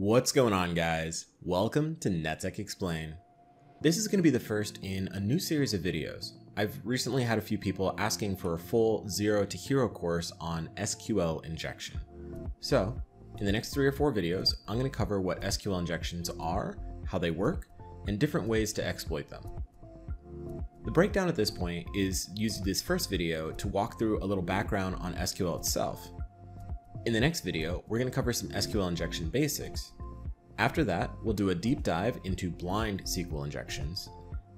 What's going on guys? Welcome to NetTech Explain. This is going to be the first in a new series of videos. I've recently had a few people asking for a full Zero to Hero course on SQL injection. So, in the next three or four videos, I'm going to cover what SQL injections are, how they work, and different ways to exploit them. The breakdown at this point is using this first video to walk through a little background on SQL itself, in the next video, we're going to cover some SQL injection basics. After that, we'll do a deep dive into blind SQL injections.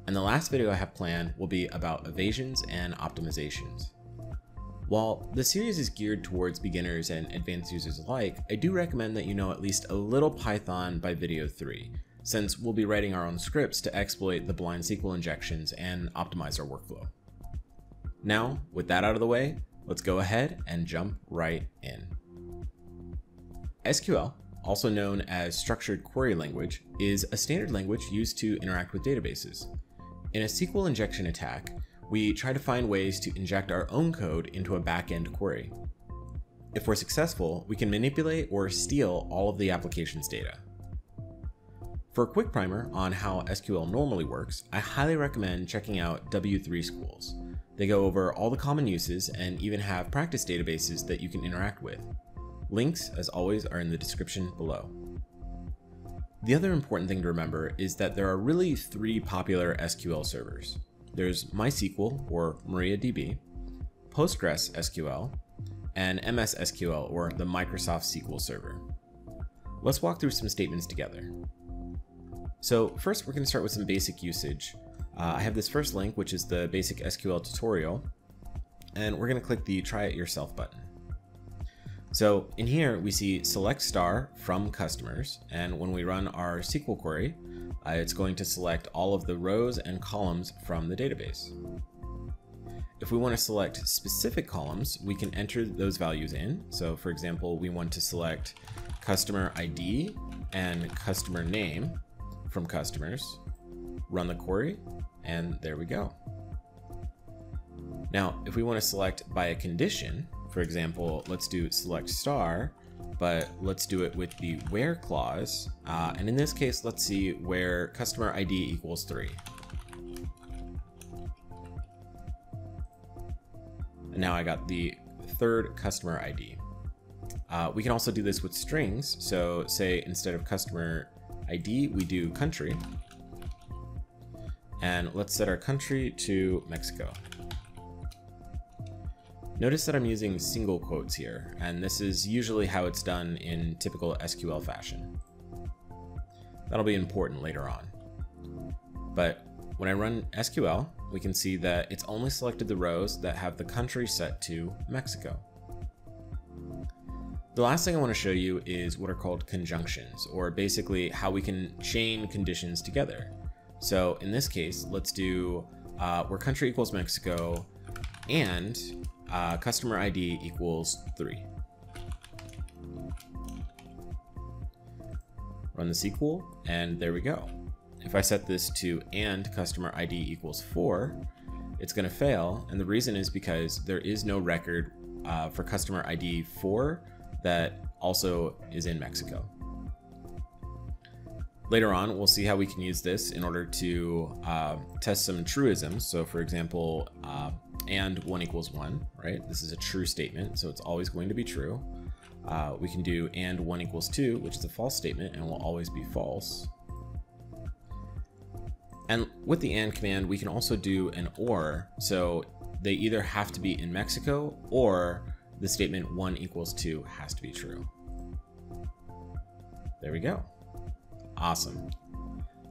And the last video I have planned will be about evasions and optimizations. While the series is geared towards beginners and advanced users alike, I do recommend that you know at least a little Python by video 3, since we'll be writing our own scripts to exploit the blind SQL injections and optimize our workflow. Now, with that out of the way, let's go ahead and jump right in. SQL, also known as Structured Query Language, is a standard language used to interact with databases. In a SQL injection attack, we try to find ways to inject our own code into a backend query. If we're successful, we can manipulate or steal all of the application's data. For a quick primer on how SQL normally works, I highly recommend checking out W3 Schools. They go over all the common uses and even have practice databases that you can interact with. Links, as always, are in the description below. The other important thing to remember is that there are really three popular SQL servers. There's MySQL, or MariaDB, PostgreSQL, and MS SQL, or the Microsoft SQL Server. Let's walk through some statements together. So first, we're going to start with some basic usage. Uh, I have this first link, which is the basic SQL tutorial, and we're going to click the try it yourself button. So in here, we see select star from customers. And when we run our SQL query, uh, it's going to select all of the rows and columns from the database. If we want to select specific columns, we can enter those values in. So for example, we want to select customer ID and customer name from customers, run the query, and there we go. Now, if we want to select by a condition, for example, let's do select star, but let's do it with the where clause. Uh, and in this case, let's see where customer ID equals three. And now I got the third customer ID. Uh, we can also do this with strings. So say instead of customer ID, we do country. And let's set our country to Mexico. Notice that I'm using single quotes here, and this is usually how it's done in typical SQL fashion. That'll be important later on. But when I run SQL, we can see that it's only selected the rows that have the country set to Mexico. The last thing I want to show you is what are called conjunctions, or basically how we can chain conditions together. So in this case, let's do uh, where country equals Mexico and uh, customer ID equals 3. Run the SQL, and there we go. If I set this to and customer ID equals 4, it's going to fail, and the reason is because there is no record uh, for customer ID 4 that also is in Mexico. Later on, we'll see how we can use this in order to uh, test some truisms. So for example, uh, and 1 equals 1, right? This is a true statement, so it's always going to be true. Uh, we can do and 1 equals 2, which is a false statement and will always be false. And with the AND command, we can also do an OR, so they either have to be in Mexico or the statement 1 equals 2 has to be true. There we go. Awesome.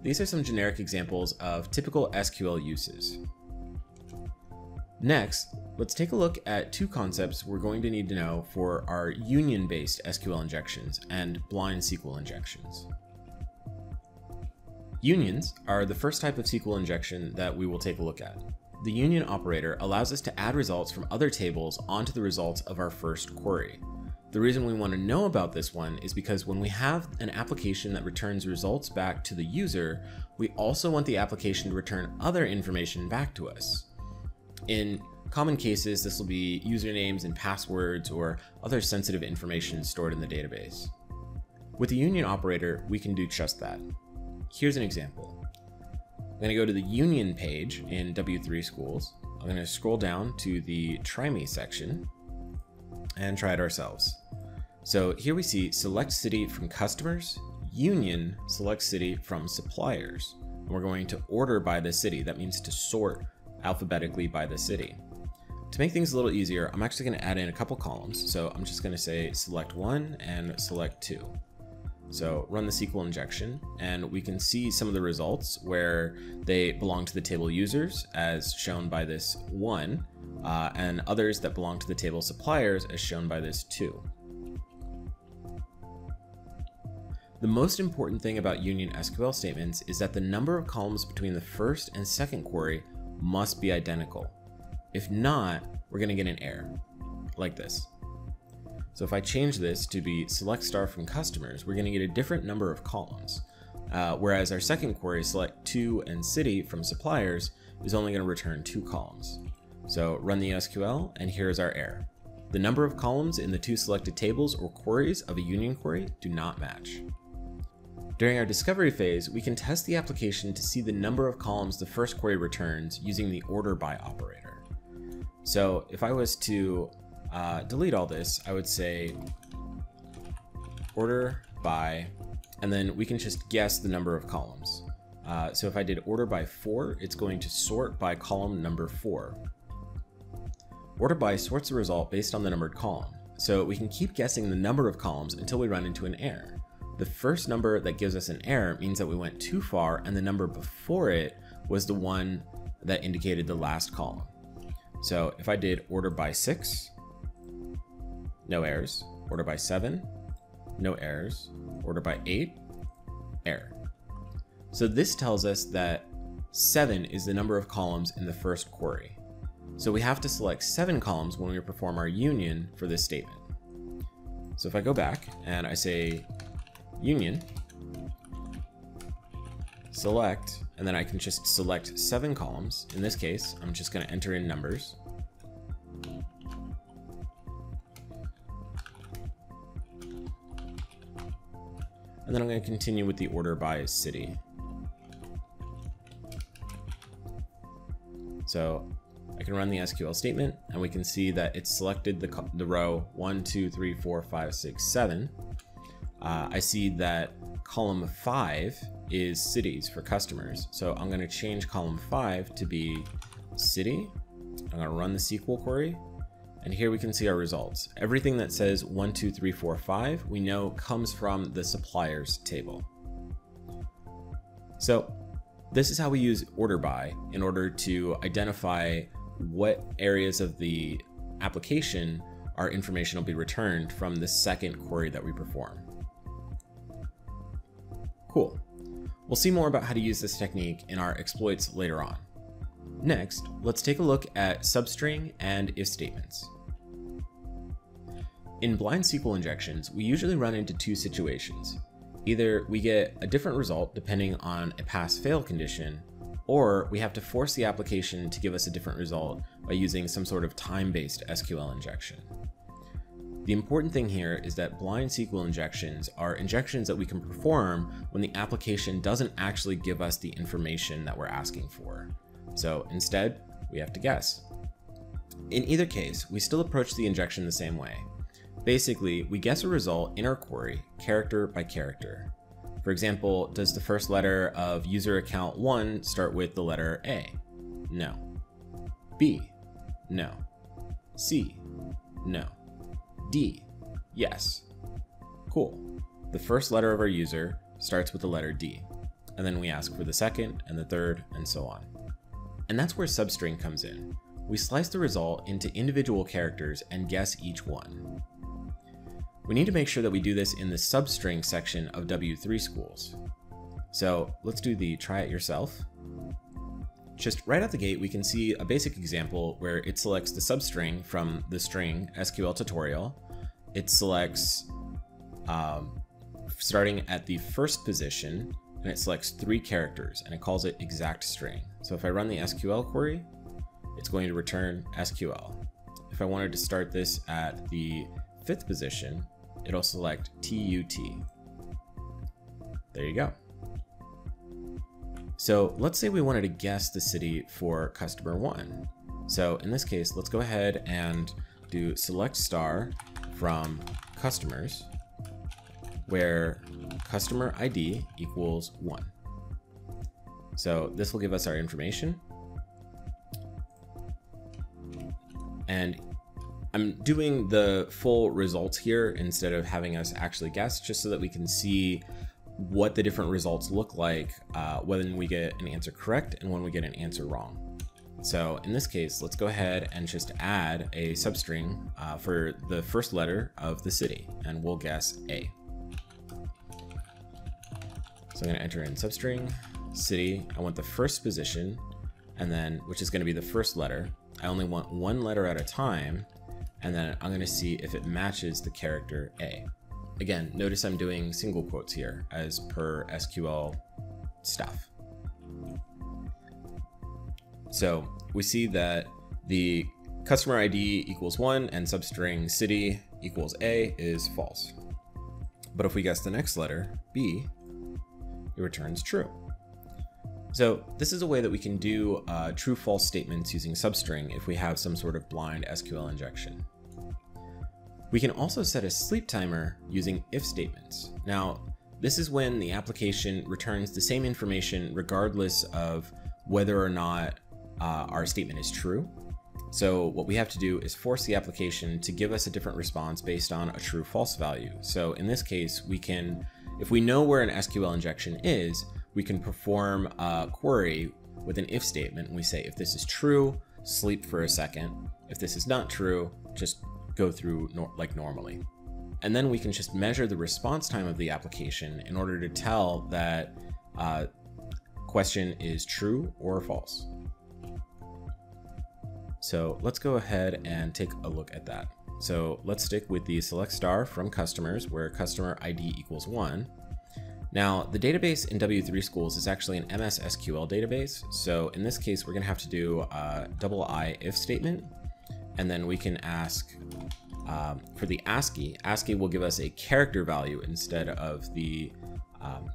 These are some generic examples of typical SQL uses. Next, let's take a look at two concepts we're going to need to know for our union-based SQL injections and blind SQL injections. Unions are the first type of SQL injection that we will take a look at. The union operator allows us to add results from other tables onto the results of our first query. The reason we want to know about this one is because when we have an application that returns results back to the user, we also want the application to return other information back to us. In common cases, this will be usernames and passwords or other sensitive information stored in the database. With the union operator, we can do just that. Here's an example. I'm going to go to the union page in W3 schools. I'm going to scroll down to the try me section and try it ourselves. So here we see select city from customers, union select city from suppliers. And we're going to order by the city. That means to sort alphabetically by the city. To make things a little easier, I'm actually going to add in a couple columns. So I'm just going to say select one and select two. So run the SQL injection and we can see some of the results where they belong to the table users as shown by this one uh, and others that belong to the table suppliers as shown by this two. The most important thing about union SQL statements is that the number of columns between the first and second query must be identical. If not, we're going to get an error, like this. So if I change this to be select star from customers, we're going to get a different number of columns. Uh, whereas our second query, select to and city from suppliers, is only going to return two columns. So run the SQL, and here's our error. The number of columns in the two selected tables or queries of a union query do not match. During our discovery phase, we can test the application to see the number of columns the first query returns using the order by operator. So if I was to uh, delete all this, I would say order by, and then we can just guess the number of columns. Uh, so if I did order by four, it's going to sort by column number four. Order by sorts the result based on the numbered column, so we can keep guessing the number of columns until we run into an error. The first number that gives us an error means that we went too far and the number before it was the one that indicated the last column. So if I did order by six, no errors. Order by seven, no errors. Order by eight, error. So this tells us that seven is the number of columns in the first query. So we have to select seven columns when we perform our union for this statement. So if I go back and I say union, select, and then I can just select seven columns. In this case, I'm just going to enter in numbers. And then I'm going to continue with the order by city. So I can run the SQL statement and we can see that it selected the, the row 1, 2, 3, 4, 5, 6, 7. Uh, I see that column 5 is cities for customers. So I'm going to change column 5 to be city. I'm going to run the SQL query and here we can see our results. Everything that says 1, 2, 3, 4, 5, we know comes from the suppliers table. So this is how we use order by in order to identify what areas of the application our information will be returned from the second query that we perform. Cool. We'll see more about how to use this technique in our exploits later on. Next, let's take a look at substring and if statements. In blind SQL injections, we usually run into two situations. Either we get a different result depending on a pass-fail condition, or we have to force the application to give us a different result by using some sort of time-based SQL injection. The important thing here is that blind SQL injections are injections that we can perform when the application doesn't actually give us the information that we're asking for. So instead, we have to guess. In either case, we still approach the injection the same way. Basically, we guess a result in our query, character by character. For example, does the first letter of user account 1 start with the letter A? No. B? No. C? No. D? Yes. Cool. The first letter of our user starts with the letter D, and then we ask for the second and the third and so on. And that's where substring comes in. We slice the result into individual characters and guess each one. We need to make sure that we do this in the substring section of W3 schools. So let's do the try it yourself. Just right out the gate, we can see a basic example where it selects the substring from the string SQL tutorial. It selects um, starting at the first position and it selects three characters and it calls it exact string. So if I run the SQL query, it's going to return SQL. If I wanted to start this at the fifth position, it'll select TUT. There you go. So let's say we wanted to guess the city for customer one. So in this case, let's go ahead and do select star from customers where customer ID equals one. So this will give us our information. And I'm doing the full results here instead of having us actually guess just so that we can see what the different results look like uh, when we get an answer correct and when we get an answer wrong. So in this case, let's go ahead and just add a substring uh, for the first letter of the city, and we'll guess A. So I'm gonna enter in substring, city, I want the first position, and then, which is gonna be the first letter. I only want one letter at a time, and then I'm gonna see if it matches the character A. Again, notice I'm doing single quotes here as per SQL stuff. So we see that the customer ID equals one and substring city equals A is false. But if we guess the next letter, B, it returns true. So this is a way that we can do uh, true false statements using substring if we have some sort of blind SQL injection. We can also set a sleep timer using if statements. Now, this is when the application returns the same information regardless of whether or not uh, our statement is true. So what we have to do is force the application to give us a different response based on a true false value. So in this case, we can, if we know where an SQL injection is, we can perform a query with an if statement. And we say, if this is true, sleep for a second. If this is not true, just go through nor like normally. And then we can just measure the response time of the application in order to tell that uh, question is true or false. So let's go ahead and take a look at that. So let's stick with the select star from customers where customer ID equals one. Now the database in W3 schools is actually an MS SQL database. So in this case, we're gonna have to do a double I if statement and then we can ask um, for the ASCII. ASCII will give us a character value instead of the, um,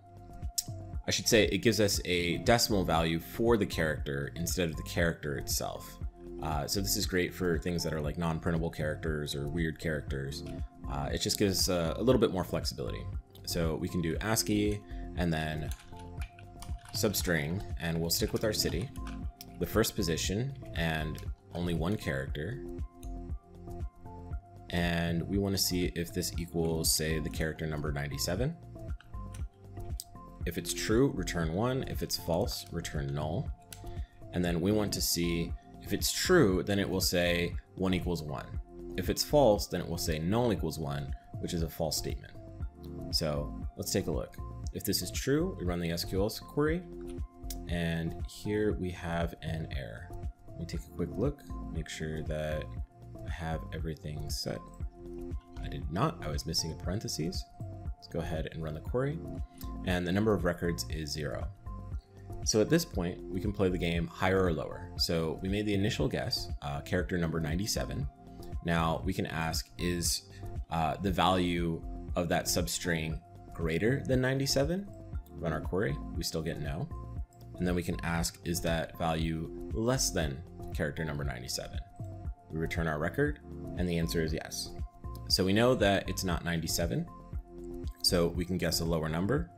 I should say it gives us a decimal value for the character instead of the character itself. Uh, so this is great for things that are like non-printable characters or weird characters. Uh, it just gives uh, a little bit more flexibility. So we can do ASCII and then substring, and we'll stick with our city, the first position, and only one character. And we want to see if this equals, say, the character number 97. If it's true, return 1. If it's false, return null. And then we want to see if it's true, then it will say 1 equals 1. If it's false, then it will say null equals 1, which is a false statement. So let's take a look. If this is true, we run the SQL query, and here we have an error. Let me take a quick look, make sure that have everything set. I did not, I was missing a parentheses. Let's go ahead and run the query. And the number of records is zero. So at this point, we can play the game higher or lower. So we made the initial guess, uh, character number 97. Now we can ask, is uh, the value of that substring greater than 97? Run our query, we still get no. And then we can ask, is that value less than character number 97? We return our record, and the answer is yes. So we know that it's not 97, so we can guess a lower number.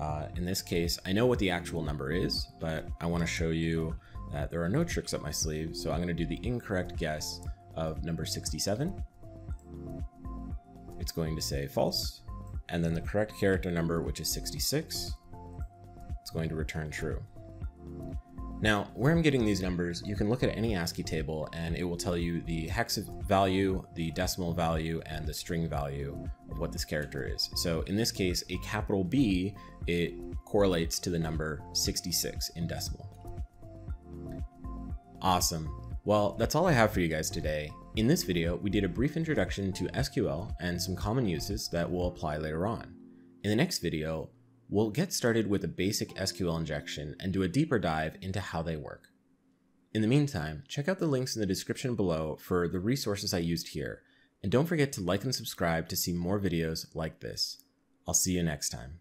Uh, in this case, I know what the actual number is, but I want to show you that there are no tricks up my sleeve, so I'm going to do the incorrect guess of number 67. It's going to say false, and then the correct character number, which is 66, it's going to return true. Now, where I'm getting these numbers, you can look at any ASCII table and it will tell you the hex value, the decimal value, and the string value of what this character is. So in this case, a capital B, it correlates to the number 66 in decimal. Awesome. Well, that's all I have for you guys today. In this video, we did a brief introduction to SQL and some common uses that will apply later on. In the next video, We'll get started with a basic SQL injection and do a deeper dive into how they work. In the meantime, check out the links in the description below for the resources I used here, and don't forget to like and subscribe to see more videos like this. I'll see you next time.